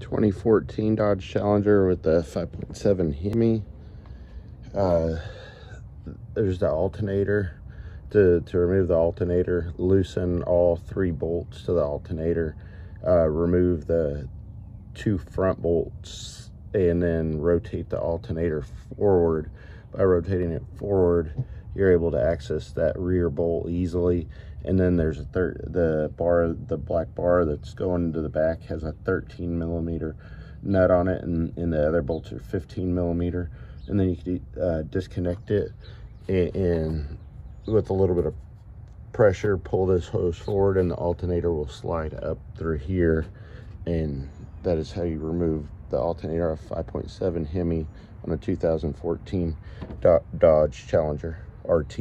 2014 Dodge Challenger with the 5.7 Hemi. Uh, there's the alternator. To, to remove the alternator, loosen all three bolts to the alternator, uh, remove the two front bolts, and then rotate the alternator forward. By rotating it forward, you're able to access that rear bolt easily. And then there's a third the bar the black bar that's going into the back has a 13 millimeter nut on it and, and the other bolts are 15 millimeter. And then you can uh, disconnect it and, and with a little bit of pressure pull this hose forward and the alternator will slide up through here. And that is how you remove the of 5.7 Hemi on a 2014 Dodge Challenger RT.